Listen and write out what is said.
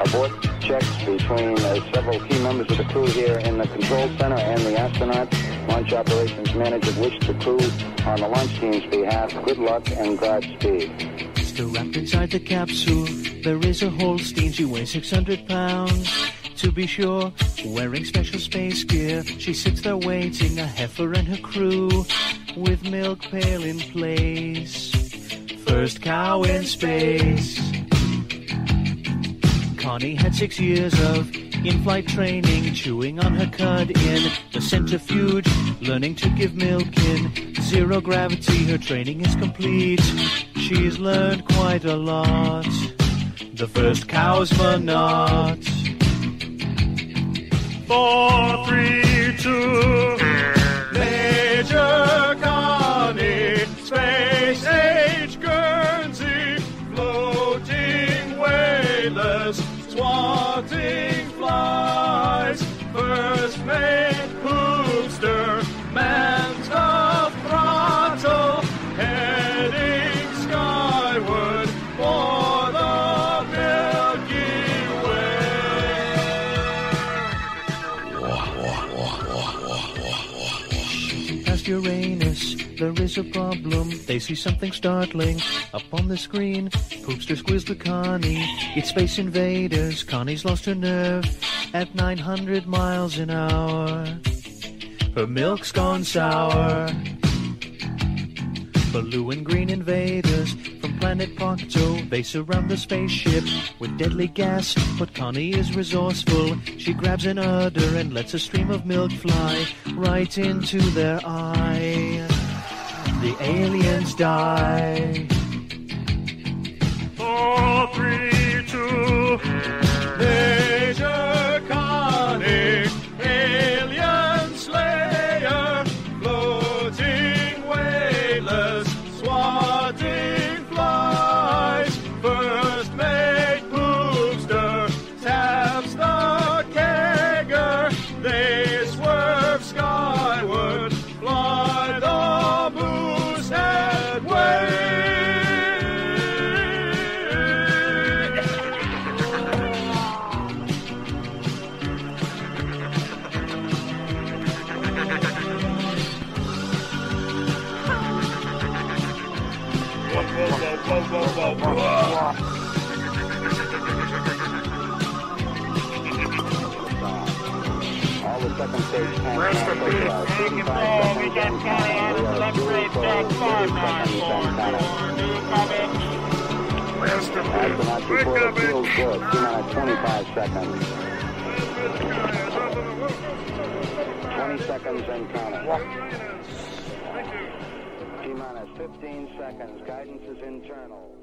abort checks between uh, several key members of the crew here in the control center and the astronauts. Launch operations manager wish the crew on the launch team's behalf good luck and Godspeed. Still wrapped inside the capsule, there is a Holstein. She weighs 600 pounds. To be sure, wearing special space gear, she sits there waiting, a heifer and her crew, with milk pail in place. First cow in space. Connie had six years of in-flight training, chewing on her cud in the centrifuge, learning to give milk in zero gravity. Her training is complete. She's learned quite a lot. The first cow's were not. Four, three, two. Swatting flies, first mate poopster, man's the throttle, heading skyward for the Milky Way. Past Uranus, there is a problem. They see something startling up on the screen. Poopster squeals to Connie. It's Space Invaders. Connie's lost her nerve at 900 miles an hour. Her milk's gone sour. Blue and green invaders from planet Procto. They surround the spaceship with deadly gas. But Connie is resourceful. She grabs an udder and lets a stream of milk fly right into their eye. Aliens die. Rest take peace. about Take 55 control. We got on Connie count. Adams, left for check, 30 seconds on count. New comment. Rest of Astronauts Wake report up, it feels bitch. good. T minus 25 seconds. 20 seconds and counting. T minus 15 seconds. Guidance is internal.